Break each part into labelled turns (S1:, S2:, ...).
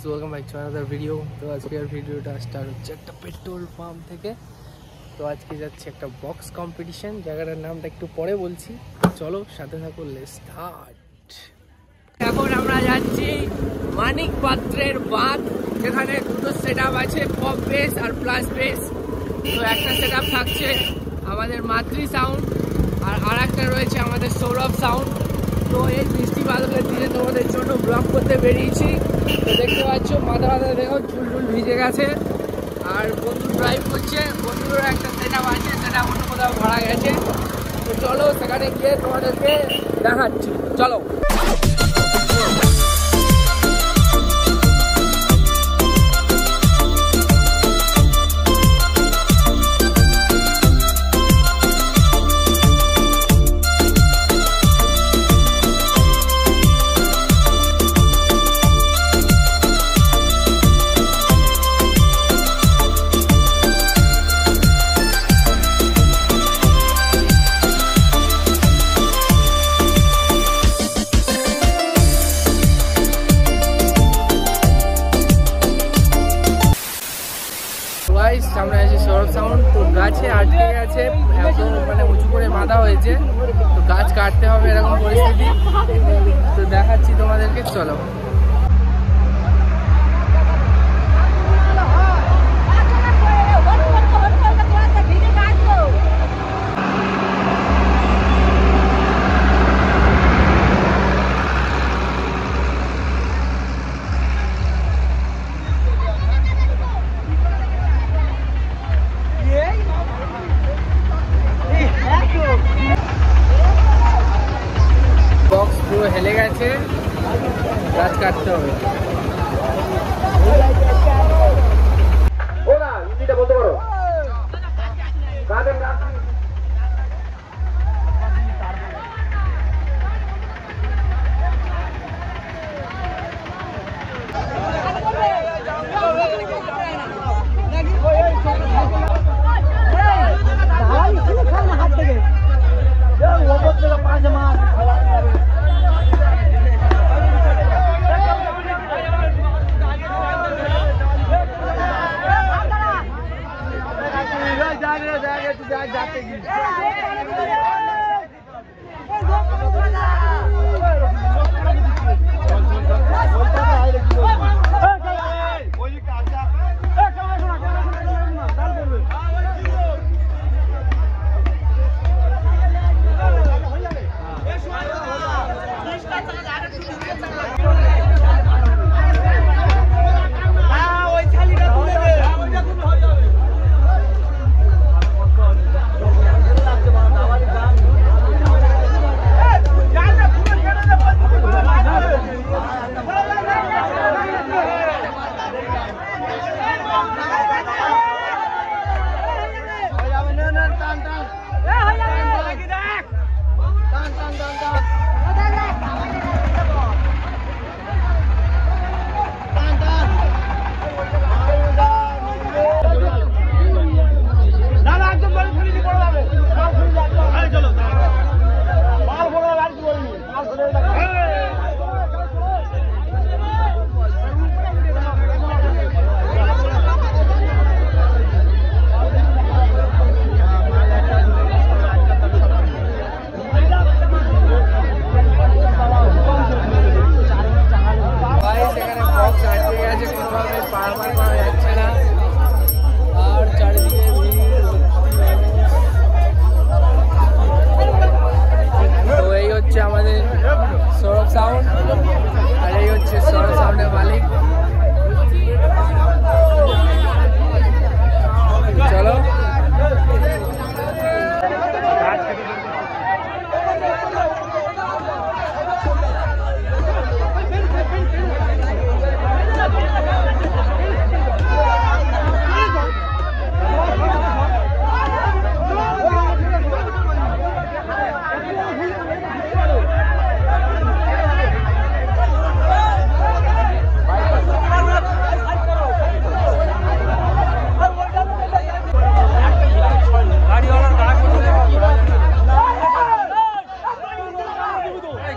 S1: Guys welcome back to another video তো আজকের ভিডিওটা স্টার্ট হচ্ছে একটা পেট্রোল পাম্প থেকে। তো আজকে যাচ্ছে একটা বক্স কম্পিটিশন জায়গাটার নামটা একটু পরে বলছি। চলো, সাথে থাকো স্টার্ট এখন আমরা যাচ্ছি মানিক পাত্রের বাঁধ, যেখানে দুটো সেট আছে পপ বেস আর প্লাস বেস তো একটা সেট থাকছে আমাদের মাতৃ সাউন্ড আর আর একটা রয়েছে আমাদের সৌরভ সাউন্ড তো এই বৃষ্টি বাদলের দিনে তোমাদের জন্য ব্লগ করতে বেরিয়েছি। তো দেখতে পাচ্ছ, মাথা মাথা দেখো চুল টুল ভিজে গেছে। আর বন্ধু ড্রাইভ করছে। বন্ধুরও একটা সেট আছে সেটা অন্য কোথাও ভাড়া গেছে। তো চলো, সেখানে গিয়ে তোমাদেরকে দেখাচ্ছি। চলো। সামনে আছে সৌরভ সাউন্ড তো গাছে আটকে গেছে, এত মানে উঁচু করে বাঁধা হয়েছে। তো গাছ কাটতে হবে এরকম পরিস্থিতি। তো দেখাচ্ছি তোমাদেরকে, চলো। পুরো হেলে গেছে। গাছ কাটতে হবে।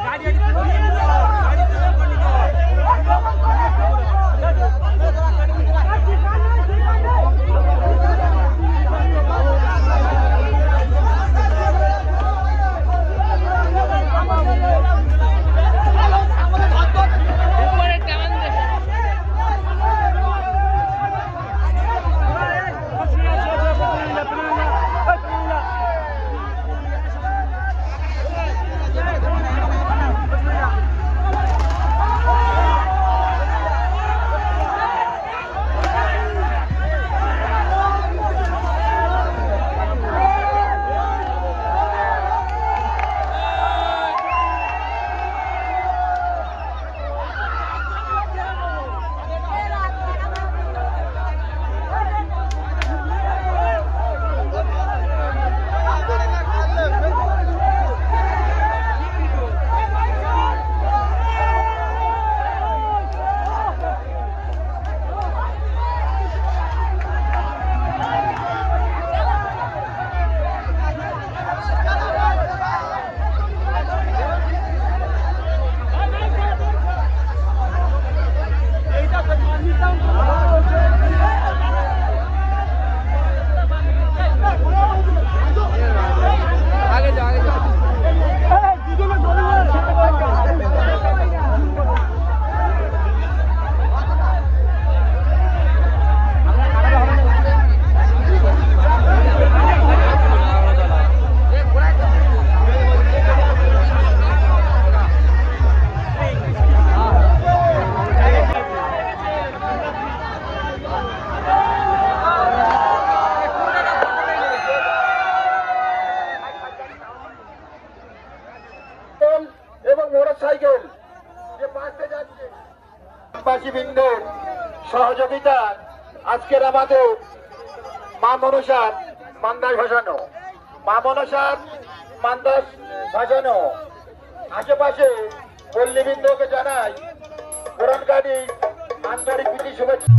S2: ಗಾಡಿ
S3: সাইকেল যে বাসে যাচ্ছে। বাসীবৃন্দের সহযোগিতা আজকের আমাদের মা মনসার মান্দাস ভাসানো। মা মনসার মান্দাস ভাসানো। আশেপাশে পল্লীবৃন্দকে জানাই কোরআন গাড়ি আন্তরিক প্রীতি শুভেচ্ছা।